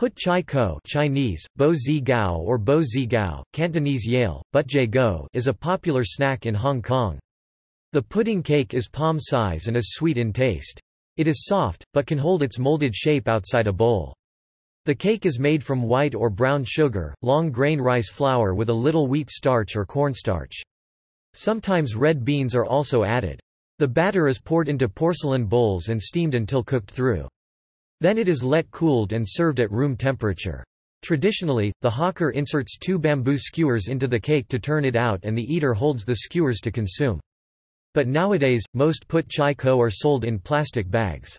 Put chai ko Chinese, bo zi gao or bo zi gao, Cantonese yale, but go is a popular snack in Hong Kong. The pudding cake is palm size and is sweet in taste. It is soft, but can hold its molded shape outside a bowl. The cake is made from white or brown sugar, long grain rice flour with a little wheat starch or cornstarch. Sometimes red beans are also added. The batter is poured into porcelain bowls and steamed until cooked through. Then it is let cooled and served at room temperature. Traditionally, the hawker inserts two bamboo skewers into the cake to turn it out and the eater holds the skewers to consume. But nowadays, most put chai ko are sold in plastic bags.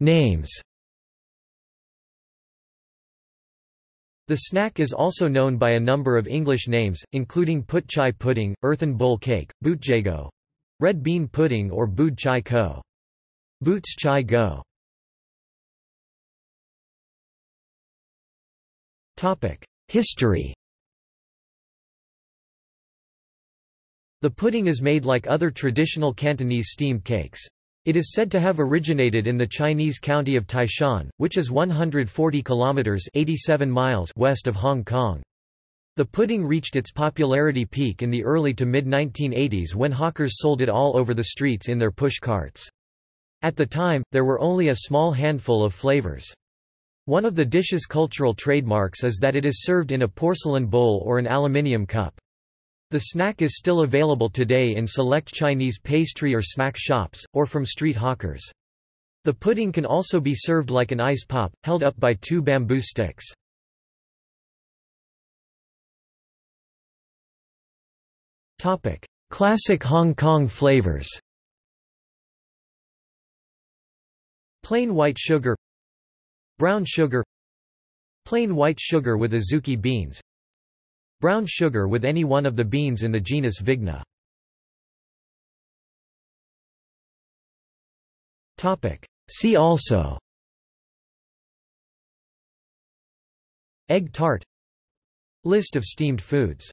Names The snack is also known by a number of English names, including put chai pudding, earthen bowl cake, bootjago, red bean pudding or bood chai ko. Boots chai go. History The pudding is made like other traditional Cantonese steamed cakes. It is said to have originated in the Chinese county of Taishan, which is 140 kilometers 87 miles west of Hong Kong. The pudding reached its popularity peak in the early to mid-1980s when hawkers sold it all over the streets in their push carts. At the time, there were only a small handful of flavors. One of the dish's cultural trademarks is that it is served in a porcelain bowl or an aluminium cup. The snack is still available today in select Chinese pastry or snack shops, or from street hawkers. The pudding can also be served like an ice pop, held up by two bamboo sticks. Classic Hong Kong flavors. Plain white sugar. Brown sugar. Plain white sugar with azuki beans. Brown sugar with any one of the beans in the genus Vigna. See also. Egg tart. List of steamed foods